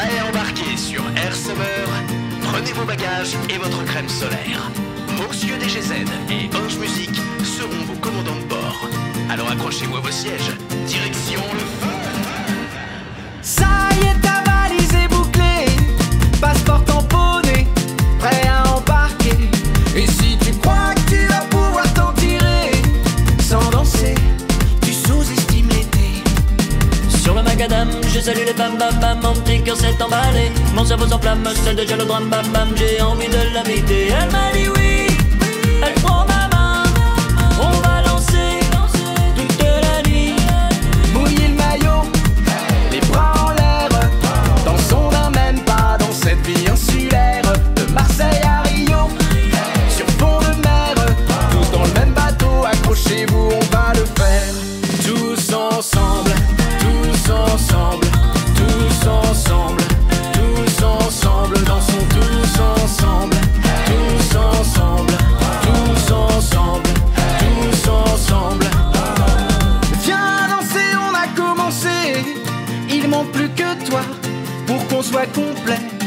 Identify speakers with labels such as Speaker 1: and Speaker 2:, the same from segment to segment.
Speaker 1: Prêt à embarquer sur Air Summer Prenez vos bagages et votre crème solaire. Monsieur DGZ et Orange Music seront vos commandants de bord. Alors accrochez-vous à vos sièges. Direction
Speaker 2: je salue les bam bam bam, mon petit cœur s'est emballé, mon cerveau s'enflamme, c'est déjà le drame bam bam, j'ai envie de l'inviter, elle m'a dit oui.
Speaker 3: plus que toi pour qu'on soit complet.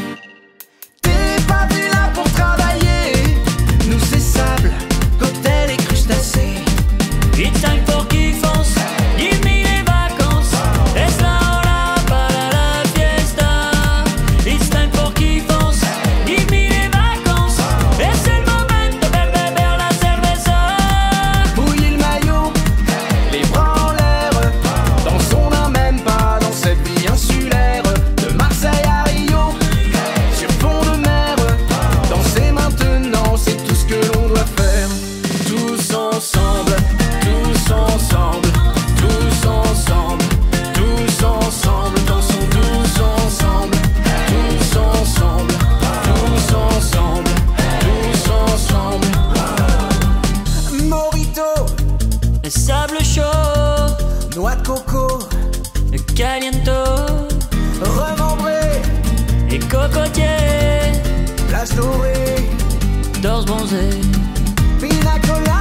Speaker 3: noix de coco, le
Speaker 2: caliento,
Speaker 3: remembré,
Speaker 2: et cocotier,
Speaker 3: plage dorée,
Speaker 2: torse
Speaker 3: bronzée, pinacola.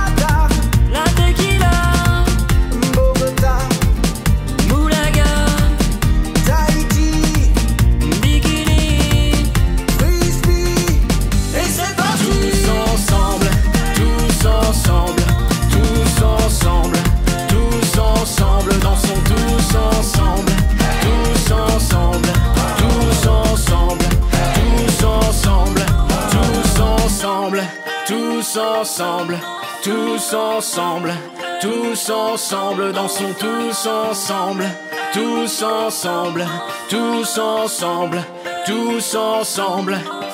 Speaker 3: tous ensemble, tous ensemble, tous ensemble, dansons tous ensemble, tous ensemble, tous ensemble, tous ensemble. Tous.